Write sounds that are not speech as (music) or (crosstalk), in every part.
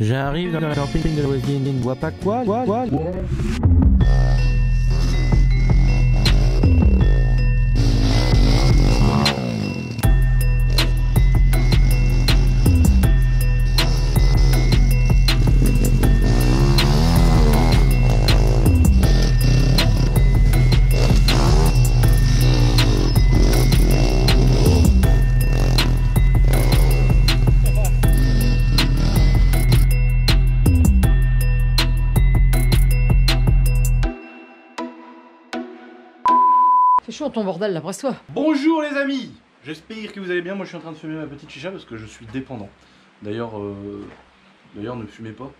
J'arrive dans la camping de la voisine, ne vois pas quoi, quoi, quoi. Bordel là, presse-toi. Bonjour les amis J'espère que vous allez bien, moi je suis en train de fumer ma petite chicha parce que je suis dépendant. D'ailleurs, euh, d'ailleurs ne fumez pas.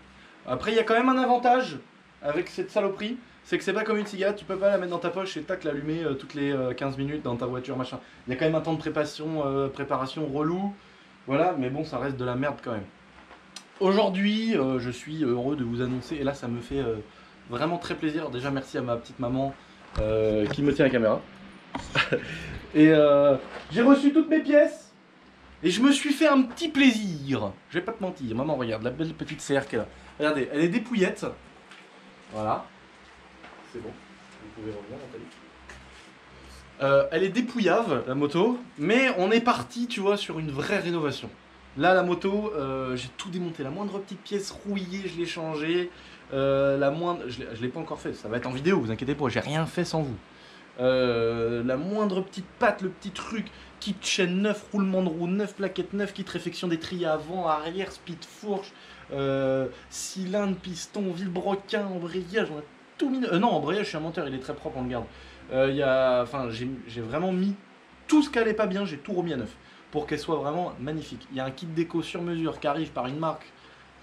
Après il y a quand même un avantage avec cette saloperie, c'est que c'est pas comme une cigarette, tu peux pas la mettre dans ta poche et tac l'allumer euh, toutes les euh, 15 minutes dans ta voiture machin. Il y a quand même un temps de préparation, euh, préparation relou, voilà, mais bon ça reste de la merde quand même. Aujourd'hui euh, je suis heureux de vous annoncer, et là ça me fait euh, vraiment très plaisir, déjà merci à ma petite maman euh, qui me tient la caméra. Et euh, j'ai reçu toutes mes pièces. Et je me suis fait un petit plaisir. Je vais pas te mentir. Maman, regarde la belle petite CR qu'elle a. Regardez, elle est dépouillette. Voilà. C'est bon. Vous pouvez revenir, Nathalie. Euh, elle est dépouillave, la moto. Mais on est parti, tu vois, sur une vraie rénovation. Là, la moto, euh, j'ai tout démonté. La moindre petite pièce rouillée, je l'ai changée. La moindre, je je l'ai pas encore fait. Ça va être en vidéo, vous inquiétez pas. J'ai rien fait sans vous. Euh, la moindre petite patte, le petit truc, kit chaîne neuf, roulement de roue neuf, plaquettes neuf, kit réflexion des trilles avant, arrière, speed fourche, euh, cylindre, piston, vilebrequin, embrayage, on a tout mis. Euh, non, embrayage, je suis un menteur, il est très propre, on le garde. Il y a, j'ai vraiment mis tout ce qui allait pas bien, j'ai tout remis à neuf pour qu'elle soit vraiment magnifique. Il y a un kit déco sur mesure qui arrive par une marque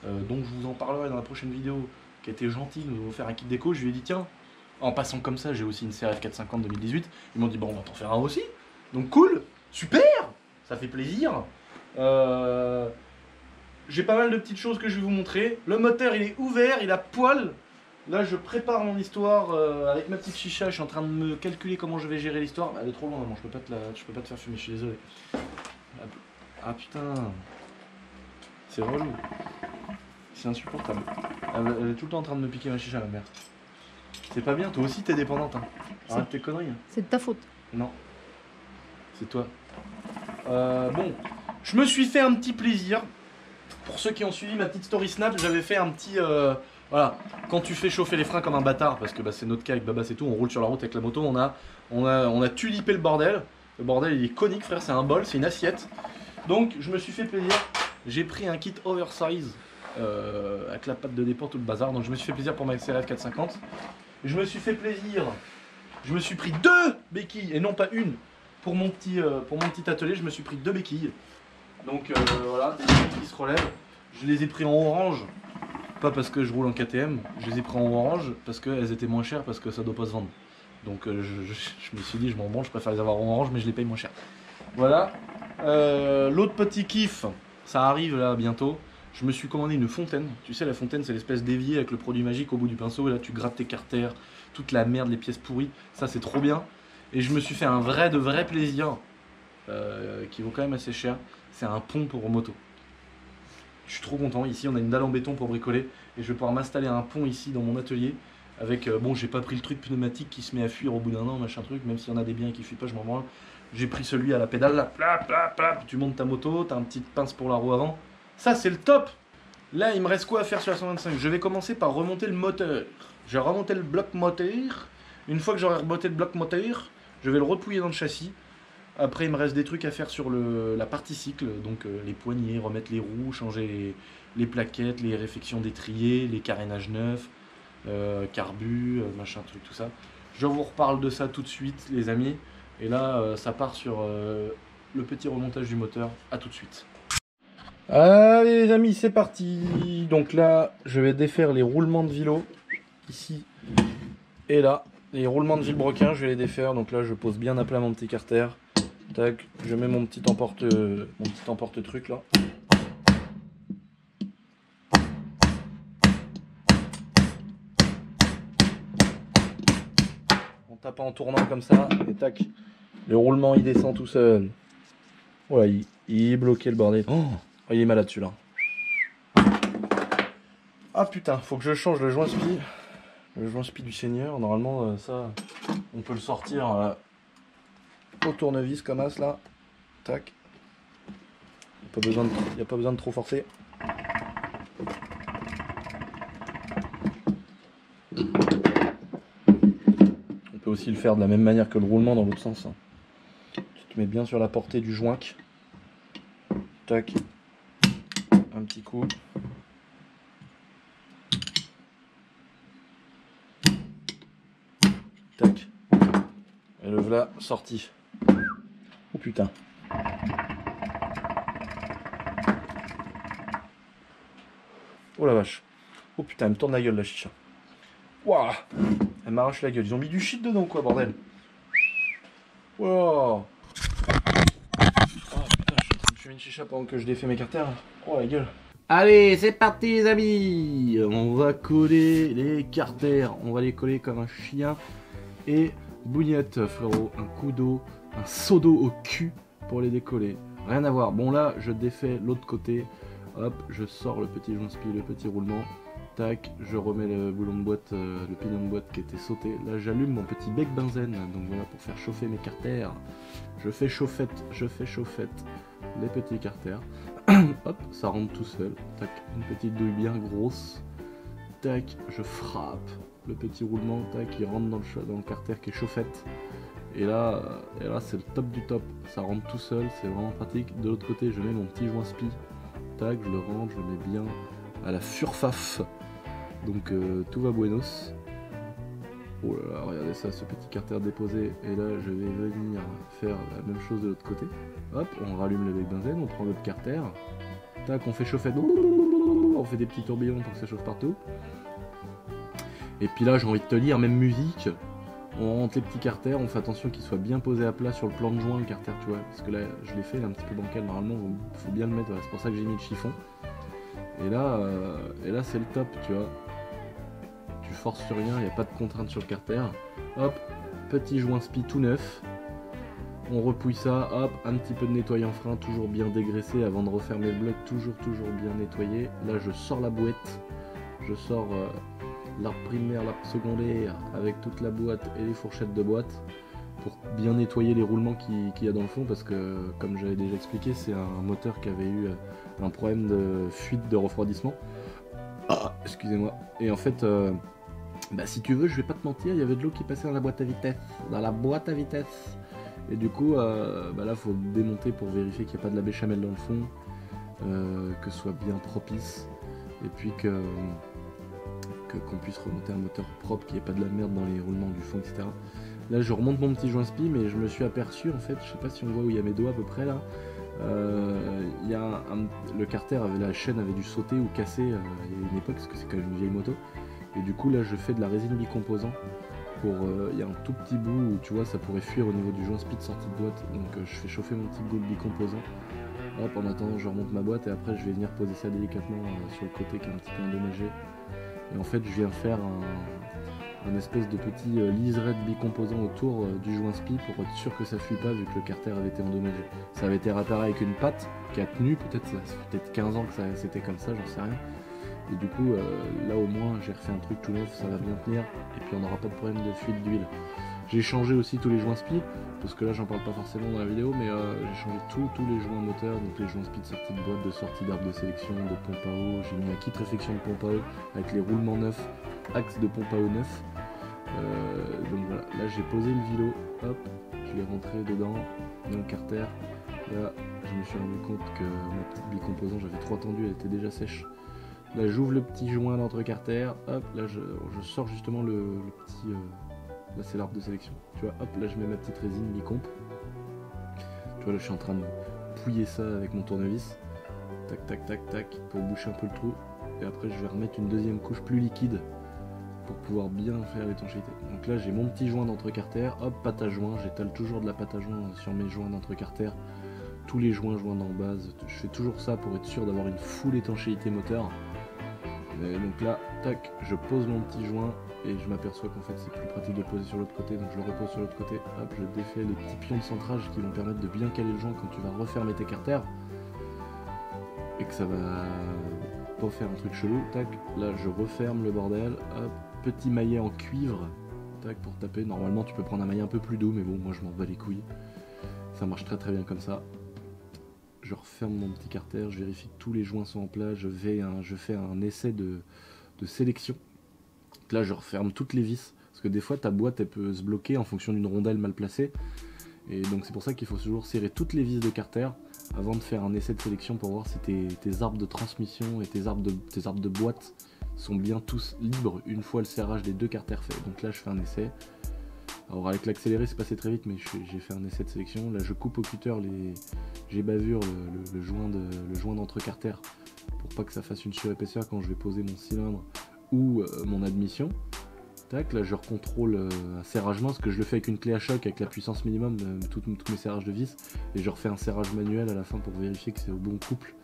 dont je vous en parlerai dans la prochaine vidéo, qui était gentil, nous avons faire un kit déco. Je lui ai dit tiens, en passant comme ça, j'ai aussi une CRF 450 2018. Ils m'ont dit bon, on va t'en faire un aussi. Donc cool, super, ça fait plaisir. Euh, j'ai pas mal de petites choses que je vais vous montrer. Le moteur, il est ouvert, il a poil. Là, je prépare mon histoire euh, avec ma petite chicha. Je suis en train de me calculer comment je vais gérer l'histoire. Elle est trop loin, maman. Je peux pas la... je peux pas te faire fumer. Je suis désolé. Ah putain, c'est relou. C'est insupportable. Elle, est tout le temps en train de me piquer ma chicha, ma mère. C'est pas bien. Toi aussi, t'es dépendante. Hein. Arrête tes conneries. hein. C'est de ta faute. Non. C'est toi. Euh, bon, je me suis fait un petit plaisir. Pour ceux qui ont suivi ma petite story snap, j'avais fait un petit. euh, voilà, quand tu fais chauffer les freins comme un bâtard, parce que bah, c'est notre cas avec Baba, c'est tout, on roule sur la route avec la moto, on a, on a, on a tulipé le bordel. Le bordel il est conique, frère, c'est un bol, c'est une assiette. Donc je me suis fait plaisir. J'ai pris un kit oversize euh, avec la patte de dépôt, tout le bazar. Donc je me suis fait plaisir pour ma CRF 450. Je me suis fait plaisir. Je me suis pris deux béquilles et non pas une pour mon petit, euh, atelier. Je me suis pris deux béquilles. Donc euh, voilà, qui se relèvent. Je les ai pris en orange. Pas parce que je roule en KTM, je les ai pris en orange parce qu'elles étaient moins chères parce que ça doit pas se vendre. Donc euh, je me suis dit, je m'en branle, je préfère les avoir en orange, mais je les paye moins cher. Voilà. Euh, L'autre petit kiff, ça arrive là bientôt. Je me suis commandé une fontaine. Tu sais, la fontaine, c'est l'espèce d'évier avec le produit magique au bout du pinceau. Et là, tu grattes tes carters, toute la merde, les pièces pourries. Ça, c'est trop bien. Et je me suis fait un vrai, de vrai plaisir euh, qui vaut quand même assez cher. C'est un pont pour moto. Je suis trop content. Ici, on a une dalle en béton pour bricoler. Et je vais pouvoir m'installer un pont ici dans mon atelier. Avec, euh, bon, j'ai pas pris le truc pneumatique qui se met à fuir au bout d'un an, machin truc. Même s'il y en a des biens qui fuient pas, je m'en branle. J'ai pris celui à la pédale là. Tu montes ta moto, t'as un petit pince pour la roue avant. Ça, c'est le top. Là, il me reste quoi à faire sur la 125 Je vais commencer par remonter le moteur. Je vais remonter le bloc moteur. Une fois que j'aurai remonté le bloc moteur, je vais le repouiller dans le châssis. Après, il me reste des trucs à faire sur la partie cycle, donc euh, les poignées, remettre les roues, changer les, plaquettes, les réfections d'étrier, les carénages neufs, euh, carbu, euh, machin truc, tout ça. Je vous reparle de ça tout de suite, les amis. Et là, euh, ça part sur le petit remontage du moteur. À tout de suite. Allez les amis, c'est parti. Donc là, je vais défaire les roulements de vilo ici et là. Les roulements de vilebrequin, je vais les défaire. Donc là, je pose bien à plat mon petit carter. Tac, je mets mon petit emporte, mon petit emporte truc là. On tape en tournant comme ça et tac, le roulement il descend tout seul. Voilà, il, il est bloqué le bordel. Oh, il est malade celui-là. Ah putain, faut que je change le joint spi. Le joint spi du seigneur. Normalement, euh, ça, on peut le sortir euh, au tournevis comme ça là. Tac. Il n'y a pas besoin de trop forcer. On peut aussi le faire de la même manière que le roulement dans l'autre sens. hein. Tu te mets bien sur la portée du joint. Tac. Un petit coup. Tac. Et le voilà sorti. Oh putain. Oh la vache. Oh putain, elle me tourne la gueule la chicha. Waouh Elle m'arrache la gueule. Ils ont mis du shit dedans quoi, bordel. Wow. Je fumer une chicha pendant que je défais mes carters. Oh la gueule. Allez, c'est parti les amis On va coller les carters. On va les coller comme un chien. Et bougnette, frérot. Un coup d'eau, un seau d'eau au cul pour les décoller. Rien à voir. Bon là, je défais l'autre côté. Hop, je sors le petit joint spi, le petit roulement. Tac, je remets le boulon de boîte, euh, le pignon de boîte qui était sauté. Là, j'allume mon petit bec benzène. Donc voilà, pour faire chauffer mes carters. Je fais chauffette, je fais chauffette les petits carters. (clears throat) Hop, ça rentre tout seul. Tac, une petite douille bien grosse. Tac, je frappe le petit roulement. Tac, il rentre dans le, carter qui est chauffette. Et là, et là c'est le top du top. Ça rentre tout seul, c'est vraiment pratique. De l'autre côté, je mets mon petit joint spi. Tac, je le rentre, je le mets bien à la surfaf. Donc euh, tout va buenos. Oh là là, regardez ça, ce petit carter déposé. Et là, je vais venir faire la même chose de l'autre côté. Hop, on rallume le bec benzène, on prend l'autre carter. Tac, on fait chauffer. On fait des petits tourbillons pour que ça chauffe partout. Et puis là, j'ai envie de te dire, même musique. On rentre les petits carters, on fait attention qu'ils soient bien posés à plat sur le plan de joint, le carter, tu vois. Parce que là, je l'ai fait, il est un petit peu bancal. Normalement, il faut bien le mettre, c'est pour ça que j'ai mis le chiffon. Et là, euh, et là c'est le top, tu vois. Tu forces sur rien, il n'y a pas de contrainte sur le carter. Hop, petit joint spi tout neuf. On repouille ça, hop, un petit peu de nettoyant frein, toujours bien dégraissé avant de refermer le bloc, toujours, toujours bien nettoyé. Là, je sors la boîte, je sors euh, l'arbre primaire, l'arbre secondaire, avec toute la boîte et les fourchettes de boîte, pour bien nettoyer les roulements qui- qu'il y a dans le fond, parce que, comme j'avais déjà expliqué, c'est un moteur qui avait eu euh, un problème de fuite de refroidissement. Ah, excusez-moi. Et en fait, euh, bah, si tu veux, je vais pas te mentir, il y avait de l'eau qui passait dans la boîte à vitesse. Dans la boîte à vitesse. Et du coup, euh, bah là, faut démonter pour vérifier qu'il n'y a pas de la béchamel dans le fond, euh, que ce soit bien propice, et puis que qu'on puisse remonter un moteur propre, qu'il n'y ait pas de la merde dans les roulements du fond, etc. Là, je remonte mon petit joint spi, mais je me suis aperçu, en fait, je sais pas si on voit où il y a mes doigts à peu près là. euh, y a le carter avait la chaîne avait dû sauter ou casser euh, a une époque parce que c'est quand même une vieille moto. Et du coup là je fais de la résine bicomposant pour euh, il y a un tout petit bout où tu vois ça pourrait fuir au niveau du joint speed sortie de boîte. Donc euh, je fais chauffer mon petit bout de bicomposant. Hop en attendant je remonte ma boîte et après je vais venir poser ça délicatement euh, sur le côté qui est un petit peu endommagé. Et en fait je viens faire un, espèce de petit euh, liserette bicomposant autour du joint spi pour être sûr que ça fuit pas vu que le carter avait été endommagé. Ça avait été réparé avec une patte qui a tenu peut-être peut-être 15 ans que ça c'était comme ça j'en sais rien et du coup, euh, là au moins, j'ai refait un truc tout neuf, ça va bien tenir, et puis on n'aura pas de problème de fuite d'huile. J'ai changé aussi tous les joints spi, parce que là j'en parle pas forcément dans la vidéo, mais euh, j'ai changé tous les joints moteurs, donc les joints de sortie de boîte, de sortie d'arbre de sélection, de pompe à eau, j'ai mis un kit réflexion de pompe à eau avec les roulements neufs, axe de pompe à eau neuf. Euh, donc voilà, là j'ai posé le vilo, hop, je l'ai rentré dedans, dans le carter. Là, je me suis rendu compte que ma petite bicomposant, j'avais trois tendus, elle était déjà sèche. Là, j'ouvre le petit joint d'entrecarter. Hop, là, je, je sors justement le, petit. euh, là, c'est l'arbre de sélection. Tu vois, hop, là, je mets ma petite résine bicomp. Tu vois, là, je suis en train de pouiller ça avec mon tournevis. Tac, tac, tac, tac, pour boucher un peu le trou. Et après, je vais remettre une deuxième couche plus liquide pour pouvoir bien faire l'étanchéité. Donc là, j'ai mon petit joint d'entrecarter. Hop, pâte à joint. J'étale toujours de la pâte à joint sur mes joints d'entrecarter tous les joints joints en base. Je fais toujours ça pour être sûr d'avoir une full étanchéité moteur. Et donc là, tac, je pose mon petit joint et je m'aperçois qu'en fait c'est plus pratique de le poser sur l'autre côté, donc je le repose sur l'autre côté. Hop, je défais les petits pions de centrage qui vont permettre de bien caler le joint quand tu vas refermer tes carters. Et que ça va pas faire un truc chelou. Tac, là je referme le bordel. Hop, petit maillet en cuivre. Tac, pour taper. Normalement, tu peux prendre un maillet un peu plus doux, mais bon, moi je m'en bats les couilles. Ça marche très très bien comme ça. Je referme mon petit carter, je vérifie que tous les joints sont en place. Je, fais un essai de, sélection. là, je referme toutes les vis. Parce que des fois, ta boîte, elle peut se bloquer en fonction d'une rondelle mal placée. Et donc c'est pour ça qu'il faut toujours serrer toutes les vis de carter avant de faire un essai de sélection pour voir si tes, arbres de transmission et tes arbres de, tes arbres de boîte sont bien tous libres une fois le serrage des deux carters fait. Donc là je fais un essai. Alors avec l'accéléré c'est passé très vite mais j'ai fait un essai de sélection. Là je coupe au cutter les. J'ai bavure le, joint de le joint d'entre carters pour pas que ça fasse une surépaisseur quand je vais poser mon cylindre ou euh, mon admission là je recontrôle euh, un serragement parce que je le fais avec une clé à choc avec la puissance minimum de tous mes serrages de vis et je refais un serrage manuel à la fin pour vérifier que c'est au bon couple.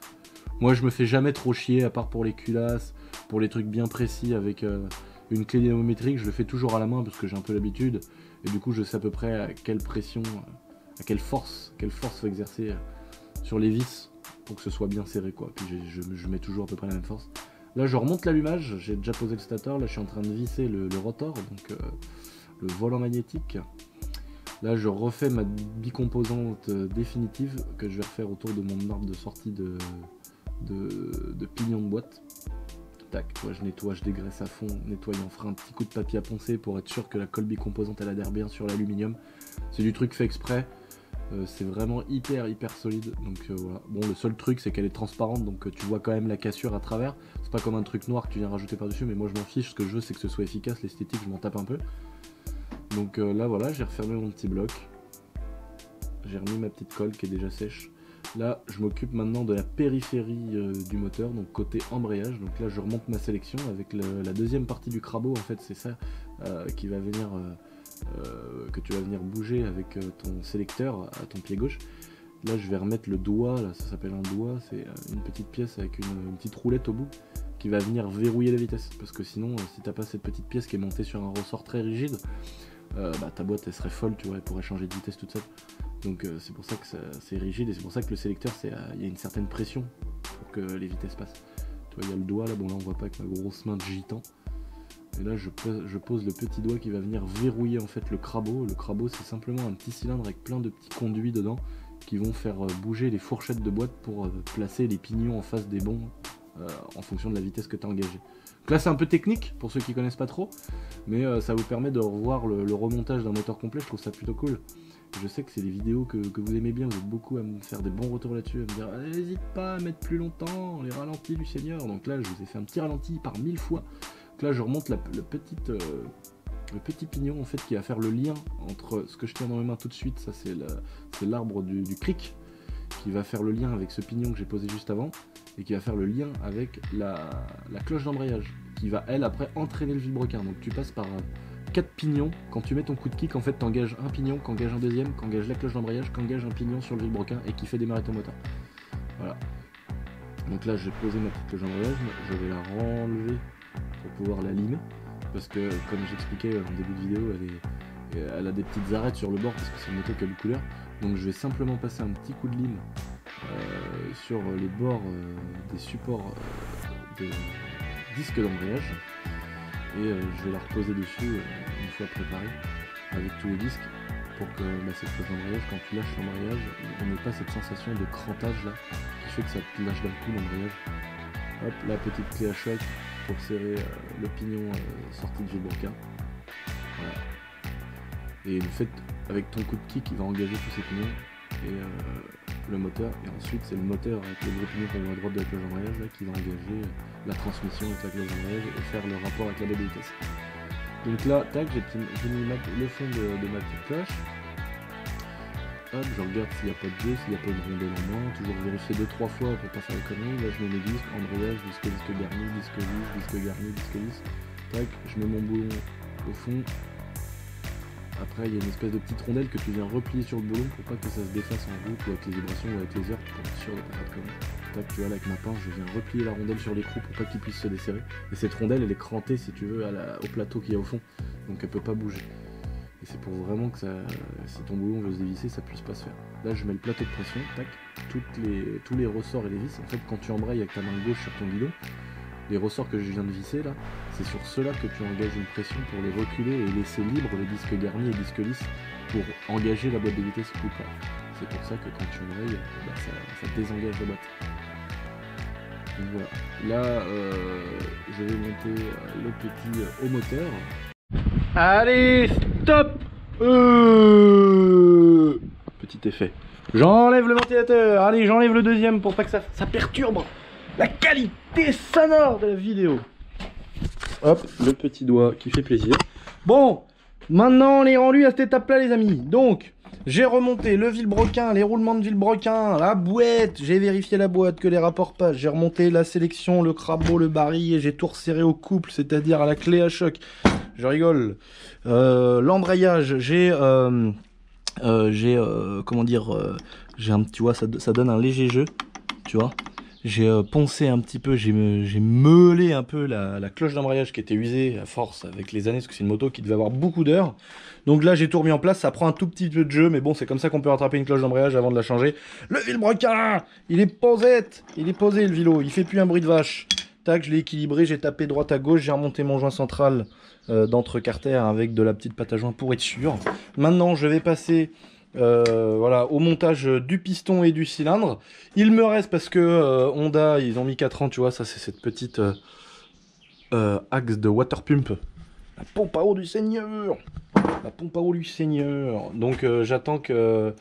Moi je me fais jamais trop chier à part pour les culasses, pour les trucs bien précis avec euh, une clé dynamométrique, je le fais toujours à la main parce que j'ai un peu l'habitude et du coup je sais à peu près à quelle pression, à quelle force, quelle force faut exercer sur les vis pour que ce soit bien serré quoi. Puis je mets toujours à peu près la même force. Là, je remonte l'allumage. J'ai déjà posé le stator. Là, je suis en train de visser le, rotor, donc euh, le volant magnétique. Là, je refais ma bicomposante euh, définitive que je vais refaire autour de mon arbre de sortie de, de, pignon de boîte. Tac, je nettoie, je dégraisse à fond, nettoyant, fera un petit coup de papier à poncer pour être sûr que la colle bicomposante elle adhère bien sur l'aluminium. C'est du truc fait exprès. Euh, c'est vraiment hyper hyper solide. Donc euh, voilà. Bon, le seul truc c'est qu'elle est transparente, donc euh, tu vois quand même la cassure à travers. C'est pas comme un truc noir que tu viens rajouter par-dessus, mais moi je m'en fiche. Ce que je veux c'est que ce soit efficace. L'esthétique, je m'en tape un peu. Donc là voilà, j'ai refermé mon petit bloc. J'ai remis ma petite colle qui est déjà sèche. Là, je m'occupe maintenant de la périphérie du moteur, donc côté embrayage. Donc là, je remonte ma sélection avec la deuxième partie du crabeau. En fait, c'est ça qui va venir euh, que tu vas venir bouger avec euh, ton sélecteur à ton pied gauche. Là, je vais remettre le doigt, ça s'appelle un doigt, c'est euh, une petite pièce avec une, petite roulette au bout qui va venir verrouiller la vitesse. Parce que sinon, si t'as pas cette petite pièce qui est montée sur un ressort très rigide, bah, ta boîte elle serait folle, tu vois, elle pourrait changer de vitesse toute seule. Donc c'est pour ça que c'est rigide et c'est pour ça que le sélecteur, il y a une certaine pression pour que les vitesses passent. Tu vois, il y a le doigt là, bon là on voit pas avec ma grosse main de gitan. Et là, je pose, le petit doigt qui va venir verrouiller en fait le crabeau. Le crabeau, c'est simplement un petit cylindre avec plein de petits conduits dedans qui vont faire euh, bouger les fourchettes de boîte pour euh, placer les pignons en face des bons euh, en fonction de la vitesse que tu as engagée. Donc là, c'est un peu technique pour ceux qui connaissent pas trop, mais ça vous permet de revoir le, remontage d'un moteur complet. Je trouve ça plutôt cool. Je sais que c'est des vidéos que, vous aimez bien, vous êtes beaucoup à me faire des bons retours là-dessus, à me dire n'hésite pas à mettre plus longtemps les ralentis du Seigneur. Donc là, je vous ai fait un petit ralenti par mille fois là, je remonte la, euh, le petit pignon en fait qui va faire le lien entre ce que je tiens dans mes mains tout de suite, ça c'est l'arbre du, cric, qui va faire le lien avec ce pignon que j'ai posé juste avant, et qui va faire le lien avec la, cloche d'embrayage, qui va elle après entraîner le vilebrequin. Donc tu passes par euh, quatre pignons. Quand tu mets ton coup de kick, en fait, t'engages un pignon, qu'engage un deuxième, qu'engage la cloche d'embrayage, qu'engage un pignon sur le vilebrequin et qui fait démarrer ton moteur. Voilà. Donc là, j'ai posé ma petite cloche d'embrayage, je vais la renlever pour pouvoir la limer. Parce que, comme j'expliquais en début de vidéo, elle, a des petites arêtes sur le bord parce que c'est une moto qui a couleur. Donc je vais simplement passer un petit coup de lime euh, sur les bords euh, des supports euh, de disque d'embrayage. Et je vais la reposer dessus une fois préparée avec tous les disques pour que bah, cette cloche d'embrayage, quand tu lâches l'embrayage, on n'ait pas cette sensation de crantage là qui fait que ça te lâche d'un coup l'embrayage. Hop, la petite clé à choc pour serrer euh, le pignon euh, sorti du bourquin. Voilà. Et le fait, avec ton coup de kick, il va engager tous ces pignons et euh, le moteur. Et ensuite, c'est le moteur avec le gros pignon qu'on voit à droite de la cloche d'embrayage qui va engager la transmission avec la cloche d'embrayage et faire le rapport avec la baie vitesse. Donc là, tac, j'ai mis le fond de, ma petite cloche. Hop, je regarde s'il n'y a pas de jeu, s'il n'y a pas de rondelle en main, toujours vérifier deux trois fois pour pas faire de conneries. Là je mets mes disques, embrayage, disque, disque garni, disque vis, disque garni, disque vis. Tac, je mets mon boulon au fond. Après il y a une espèce de petite rondelle que tu viens replier sur le boulon pour pas que ça se défasse en route ou avec les vibrations ou avec les heures pour être sûr de pas faire. Tac, tu vois avec ma pince je viens replier la rondelle sur l'écrou pour pas qu'il puisse se desserrer. Et cette rondelle elle est crantée si tu veux au plateau qu'il y a au fond. Donc elle peut pas bouger. Et c'est pour vraiment que ça, si ton boulon veut se dévisser, ça puisse pas se faire. Là, je mets le plateau de pression, tac, tous les ressorts et les vis. En fait, quand tu embrayes avec ta main gauche sur ton guidon, les ressorts que je viens de visser là, c'est sur ceux-là que tu engages une pression pour les reculer et laisser libre les disques garnis et disques lisses pour engager la boîte de vitesse plus tard. C'est pour ça que quand tu enrayes, bah, ça, désengage la boîte. Donc voilà. Là, euh, je vais monter euh, le petit euh, au moteur. Allez, stop Petit effet. J'enlève le ventilateur. Allez, j'enlève le deuxième pour pas que ça perturbe la qualité sonore de la vidéo. Hop, le petit doigt qui fait plaisir. Bon, maintenant on est rendu à cette étape-là, les amis. Donc, j'ai remonté le vilebrequin, les roulements de vilebrequin, la boîte. J'ai vérifié la boîte, que les rapports passent. J'ai remonté la sélection, le crabeau, le baril et j'ai tout resserré au couple, c'est-à-dire à la clé à choc. Je rigole. Euh, L'embrayage, j'ai, euh, euh, j'ai, comment dire, j'ai un, tu vois, ça donne un léger jeu, tu vois. J'ai euh, poncé un petit peu, j'ai me- j'ai meulé un peu la, cloche d'embrayage qui était usée à force avec les années, parce que c'est une moto qui devait avoir beaucoup d'heures. Donc là, j'ai tout remis en place, ça prend un tout petit peu de jeu, mais bon, c'est comme ça qu'on peut rattraper une cloche d'embrayage avant de la changer. Le vilebrequin Il est posette Il est posé le vilo, il fait plus un bruit de vache. Tac, je l'ai équilibré, j'ai tapé droite à gauche, j'ai remonté mon joint central euh, d'entre carter avec de la petite pâte à joint pour être sûr. Maintenant, je vais passer euh, voilà, au montage du piston et du cylindre. Il me reste parce que euh, Honda, ils ont mis 4 ans, tu vois, ça c'est cette petite euh, axe de water pump. La pompe à eau du Seigneur La pompe à eau du Seigneur Donc j'attends que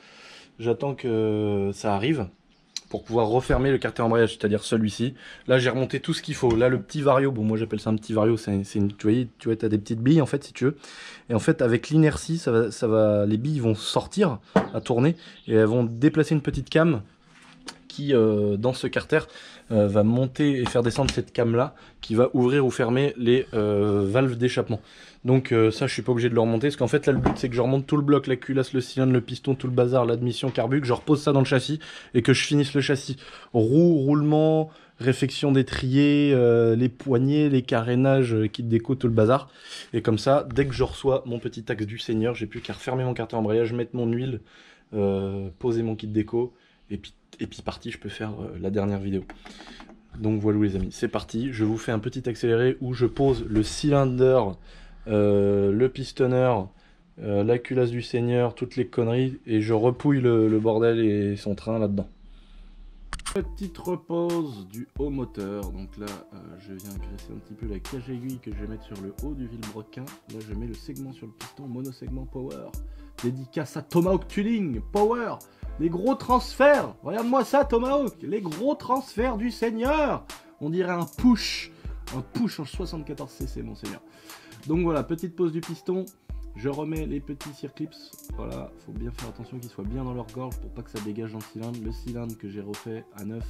j'attends que ça arrive pour pouvoir refermer le carter embrayage, c'est-à-dire celui-ci. Là, j'ai remonté tout ce qu'il faut. Là, le petit vario, bon, moi j'appelle ça un petit vario, c'est une, tu vois, tu as des petites billes en fait, si tu veux. Et en fait, avec l'inertie, ça va, ça va, les billes vont sortir à tourner et elles vont déplacer une petite cam qui, euh, dans ce carter, euh, va monter et faire descendre cette cam là, qui va ouvrir ou fermer les euh, valves d'échappement. Donc euh, ça, je suis pas obligé de le remonter, parce qu'en fait là, le but c'est que je remonte tout le bloc, la culasse, le cylindre, le piston, tout le bazar, l'admission, carbu, que je repose ça dans le châssis et que je finisse le châssis. Roue, roulement, réfection d'étrier, euh, les poignées, les carénages, euh, kit déco, tout le bazar. Et comme ça, dès que je reçois mon petit axe du Seigneur, j'ai plus qu'à refermer mon carter embrayage, mettre mon huile, euh, poser mon kit déco, et puis, et puis parti, je peux faire euh, la dernière vidéo. Donc voilà les amis, c'est parti. Je vous fais un petit accéléré où je pose le cylindre, le pistonneur, euh, la culasse du Seigneur, toutes les conneries, et je repouille le, le bordel et son train là-dedans. Petite repose du haut moteur. Donc là, euh, je viens graisser un petit peu la cage aiguille que je vais mettre sur le haut du vilebrequin. Là, je mets le segment sur le piston, monosegment power. Dédicace à Tomahawk Tuning, power. Les gros transferts. Regarde-moi ça, Tomahawk. Les gros transferts du Seigneur. On dirait un push. Un push en 74cc, mon Seigneur. Donc voilà, petite pose du piston. Je remets les petits circlips. Voilà, faut bien faire attention qu'ils soient bien dans leur gorge pour pas que ça dégage dans le cylindre. Le cylindre que j'ai refait à neuf.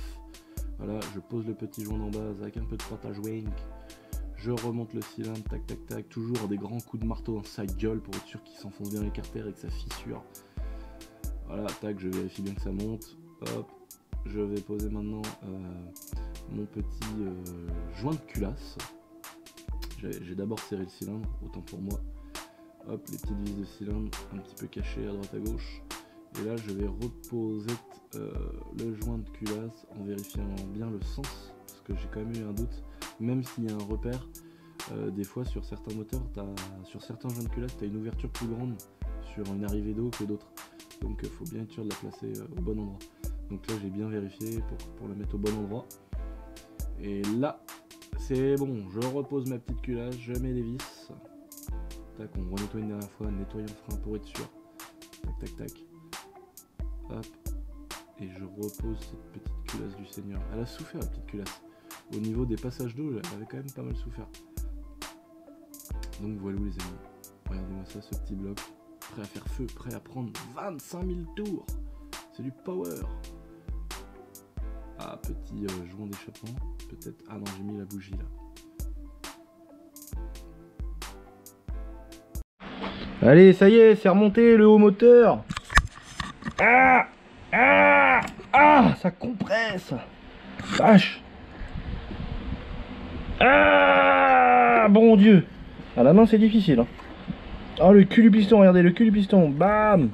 Voilà, je pose le petit joint en base avec un peu de partage wing. Je remonte le cylindre, tac tac tac, toujours des grands coups de marteau en side gueule pour être sûr qu'il s'enfonce bien l'écarter et que ça fissure. Voilà, tac, je vérifie bien que ça monte. Hop, je vais poser maintenant euh, mon petit euh, joint de culasse. J'ai d'abord serré le cylindre, autant pour moi. Hop, les petites vis de cylindre un petit peu cachées à droite à gauche. Et là, je vais reposer euh, le joint de culasse en vérifiant bien le sens, parce que j'ai quand même eu un doute. Même s'il y a un repère, euh, des fois sur certains moteurs, sur certains joints de culasse, tu as une ouverture plus grande sur une arrivée d'eau que d'autres. Donc il faut bien être sûr de la placer euh, au bon endroit. Donc là j'ai bien vérifié pour, pour la mettre au bon endroit. Et là c'est bon, je repose ma petite culasse, je mets les vis. Tac, on renettoie une dernière fois, nettoyant le frein pour être sûr. Tac tac tac. Hop. Et je repose cette petite culasse du Seigneur. Elle a souffert la petite culasse. Au niveau des passages d'eau, elle avait quand même pas mal souffert. Donc voilà les amis. Regardez-moi ça, ce petit bloc prêt à faire feu, prêt à prendre 25 000 tours. C'est du power. Ah, petit euh, joint d'échappement. Peut-être. Ah non, j'ai mis la bougie là. Allez, ça y est, c'est remonté le haut moteur. Ah Ah Ah Ça compresse Vache Ah Bon Dieu À la main, c'est difficile. Oh le cul du piston, regardez le cul du piston, bam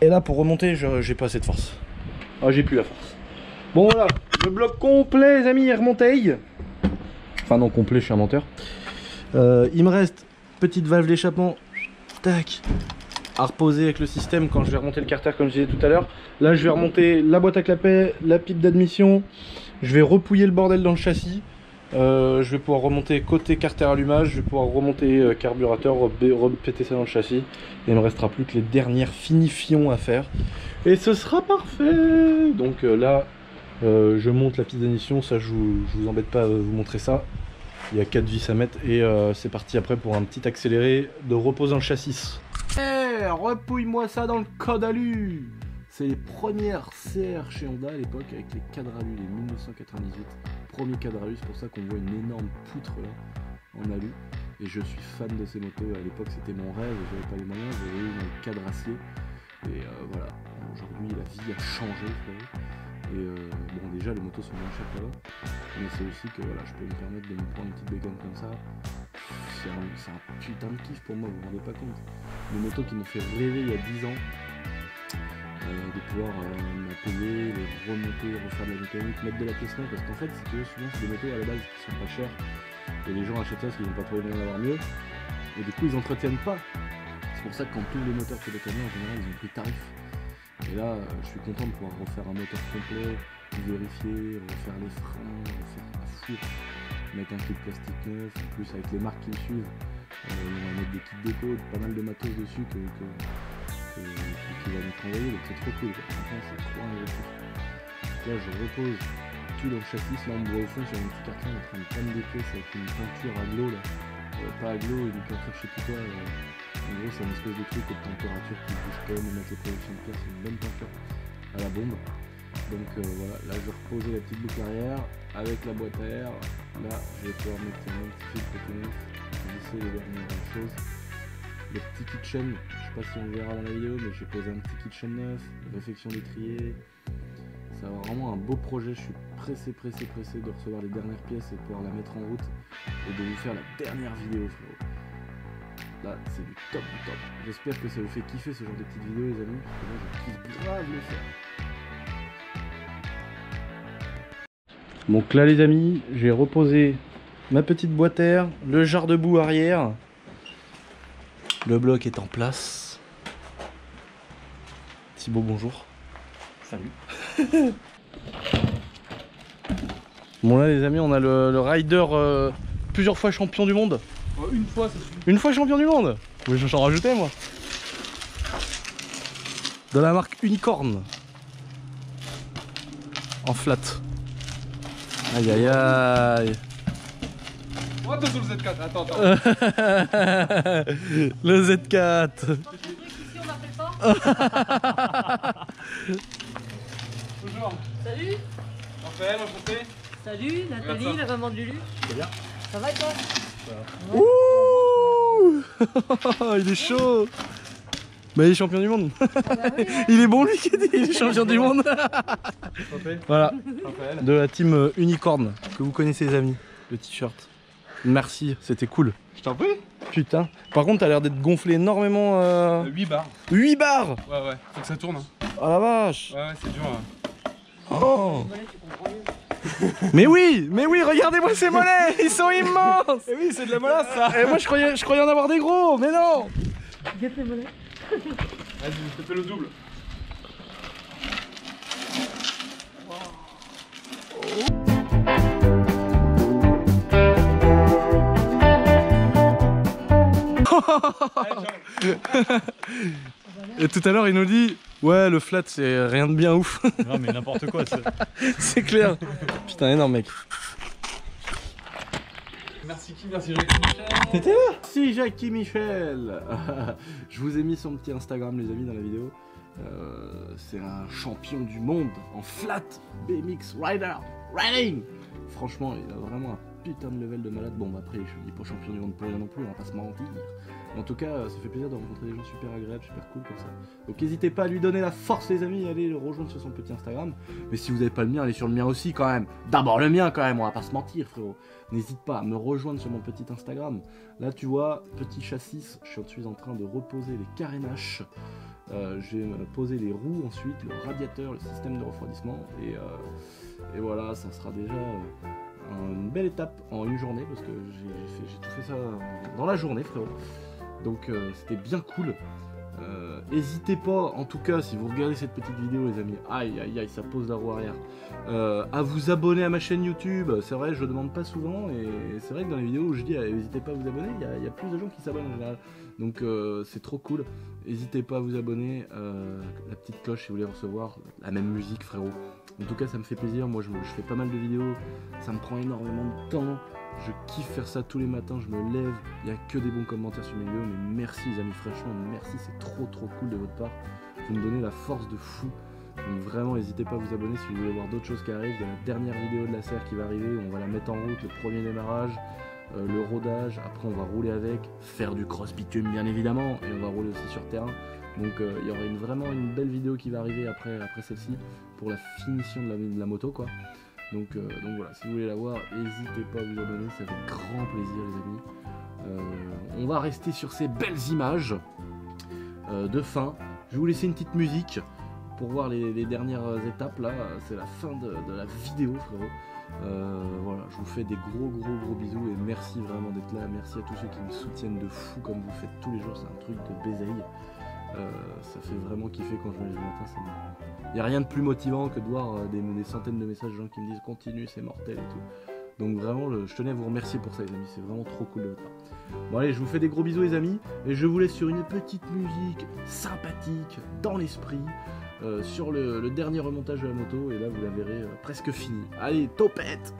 Et là pour remonter, j'ai pas assez de force. Ah j'ai plus la force. Bon voilà, le bloc complet les amis est remonté. Enfin non, complet, je suis un menteur. Euh, il me reste petite valve d'échappement. Tac. À reposer avec le système quand je vais remonter le carter comme je disais tout à l'heure. Là, je vais remonter la boîte à clapet, la pipe d'admission. Je vais repouiller le bordel dans le châssis. Euh, je vais pouvoir remonter côté carter allumage, je vais pouvoir remonter euh, carburateur, re- repéter ça dans le châssis. Et il me restera plus que les dernières finitions à faire. Et ce sera parfait Donc euh, là, euh, je monte la piste d'admission, ça je vous, vous embête pas à vous montrer ça. Il y a 4 vis à mettre et euh, c'est parti après pour un petit accéléré de repose dans le châssis. Eh, repouille-moi ça dans le code alu C'est les premières CR chez Honda à l'époque avec les cadres alu, les 1998. Premier cadre alu, c'est pour ça qu'on voit une énorme poutre là en alu. Et je suis fan de ces motos. À l'époque, c'était mon rêve. J'avais pas les moyens. J'avais eu un cadre acier. Et euh, voilà. Aujourd'hui, la vie a changé. frérot. Et euh, bon, déjà, les motos sont moins chères là Mais c'est aussi que voilà, je peux me permettre de me prendre une petite bécane comme ça. C'est un, putain de kiff pour moi. Vous vous rendez pas compte. Les motos qui m'ont fait rêver il y a 10 ans. euh, de pouvoir euh, les remonter, refaire de la mécanique, mettre de la neuve. Parce qu'en fait, si tu veux, souvent, c'est des motos à la base qui sont pas chères. Et les gens achètent ça parce qu'ils n'ont pas trouvé moyen d'avoir mieux. Et du coup, ils entretiennent pas. C'est pour ça que quand tous les moteurs que des camions, en général, ils ont pris tarif. Et là, euh, je suis content de pouvoir refaire un moteur complet, vérifier, refaire les freins, refaire la fourche, mettre un kit plastique neuf. En plus, avec les marques qui me suivent, euh, on va mettre des kits déco, pas mal de matos dessus que, que, va nous envoyer. Donc c'est trop cool. Franchement, c'est trop un Là, je repose tout dans le châssis. Là, on me voit au fond sur un petit carton en train de prendre avec une peinture à glow là. Euh, pas à glow, une peinture je sais plus quoi. En gros, c'est un espèce de truc de température qui bouge pas, on mettre les projections de pièces, une bonne peinture à la bombe. Donc euh, voilà, là je vais reposer la petite boucle arrière avec la boîte à air. Là, je vais pouvoir mettre un petit fil côté neuf, glisser les dernières choses. Le petit kitchen, je sais pas si on le verra dans la vidéo, mais j'ai posé un petit kitchen neuf, réfection d'étrier. Va vraiment un beau projet, je suis pressé, pressé, pressé de recevoir les dernières pièces et de pouvoir la mettre en route et de vous faire la dernière vidéo, frérot. Là, c'est du top du top. J'espère que ça vous fait kiffer ce genre de petites vidéos, les amis, parce que moi, je kiffe grave les faire. Donc là, les amis, j'ai reposé ma petite boîte à air, le jar de boue arrière. Le bloc est en place. Thibaut, bonjour. Salut. (laughs) bon là, les amis, on a le, le rider euh, plusieurs fois champion du monde. Une fois, ça suffit. Une fois champion du monde Oui, je vais en rajouter moi. De la marque Unicorn. En flat. Aïe aïe aïe. Oh, attention le Z4, attends, attends. (laughs) Le Z4. Ici, on m'appelle pas Bonjour. Salut Raphaël, enchanté. Salut, Nathalie, la maman de Lulu. Ça va et toi? Ouh (laughs) Il est chaud Bah il est champion du monde (laughs) Il est bon lui qui dit il est champion du monde. (laughs) Voilà, de la team euh, Unicorn, que vous connaissez les amis, le t-shirt. Merci, c'était cool. Je t'en prie. Putain. Par contre, t'as l'air d'être gonflé énormément. Euh... 8 bars. 8 bars Ouais, ouais. Faut que ça tourne. Hein. Oh la vache Ouais, ouais, c'est dur. hein. Oh. Voilà, tu comprends mieux. (laughs) Mais oui Mais oui, regardez-moi ces mollets Ils sont immenses Eh oui, c'est de la molasse ça. Et moi je croyais, je croyais en avoir des gros, mais non Guette les mollets. Vas-y, je te fais le double. (laughs) Ciao. Et tout à l'heure il nous dit Ouais le flat c'est rien de bien ouf (laughs) Non mais n'importe quoi, c'est- (laughs) C'est clair Putain énorme mec Merci qui Merci Jacques Michel. T'étais là? Si Jackie Michel (laughs) Je vous ai mis son petit Instagram les amis dans la vidéo. Euh, c'est un champion du monde en flat BMX rider riding. Franchement, il a vraiment un putain de level de malade. Bon, bah, après, je dis pas champion du monde pour rien non plus, on va pas se mentir. En tout cas, ça fait plaisir de rencontrer des gens super agréables, super cool comme ça. Donc n'hésitez pas à lui donner la force les amis, allez le rejoindre sur son petit Instagram. Mais si vous n'avez pas le mien, allez sur le mien aussi quand même. D'abord le mien quand même, on va pas se mentir frérot. N'hésite pas à me rejoindre sur mon petit Instagram. Là tu vois, petit châssis, je suis en train de reposer les carénaches. Euh, je vais poser les roues ensuite, le radiateur, le système de refroidissement. Et, euh, voilà, ça sera déjà euh, une belle étape en une journée parce que j'ai tout fait ça dans la journée, frérot. Donc euh, c'était bien cool. Euh, N'hésitez pas, en tout cas, si vous regardez cette petite vidéo, les amis, aïe aïe aïe, ça pose la roue arrière, euh, à vous abonner à ma chaîne YouTube. C'est vrai, je demande pas souvent, et c'est vrai que dans les vidéos où je dis euh, n'hésitez pas à vous abonner, il y a- plus de gens qui s'abonnent en général. Donc euh, c'est trop cool. N'hésitez pas à vous abonner, euh, la petite cloche si vous voulez recevoir la même musique, frérot. En tout cas, ça me fait plaisir. Moi, je fais pas mal de vidéos, ça me prend énormément de temps. Je kiffe faire ça tous les matins, je me lève, il n'y a que des bons commentaires sur mes vidéos, mais merci les amis, franchement, merci, c'est trop trop cool de votre part. Vous me donnez la force de fou. Donc vraiment, n'hésitez pas à vous abonner si vous voulez voir d'autres choses qui arrivent. Il y a la dernière vidéo de la serre qui va arriver, on va la mettre en route, le premier démarrage, euh, le rodage, après on va rouler avec, faire du cross bitume bien évidemment, et on va rouler aussi sur terrain. Donc euh, il y aura vraiment une belle vidéo qui va arriver après, après celle-ci, pour la finition de la, de la moto quoi. Donc, euh, donc voilà, si vous voulez la voir, n'hésitez pas à vous abonner, ça fait grand plaisir les amis. Euh, on va rester sur ces belles images euh, de fin. Je vais vous laisser une petite musique pour voir les, dernières étapes là. C'est la fin de, la vidéo frérot. Voilà, je vous fais des gros gros gros bisous et merci vraiment d'être là. Merci à tous ceux qui me soutiennent de fou comme vous faites tous les jours. C'est un truc de bézaille. Euh, ça fait vraiment kiffer quand je me lève le matin. Il n'y a rien de plus motivant que de voir euh, des, des centaines de messages de gens qui me disent continue, c'est mortel et tout. Donc vraiment, le- je tenais à vous remercier pour ça les amis. C'est vraiment trop cool de votre part. Bon allez, je vous fais des gros bisous les amis. Et je vous laisse sur une petite musique sympathique, dans l'esprit. euh, sur le, le dernier remontage de la moto. Et là, vous la verrez euh, presque fini. Allez, topette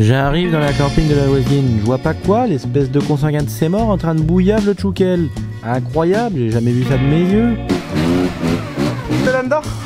J'arrive dans la camping de la voisine, je vois pas quoi, l'espèce de consanguin de ses morts en train de bouillave le tchoukel. Incroyable, j'ai jamais vu ça de mes yeux. Allez-y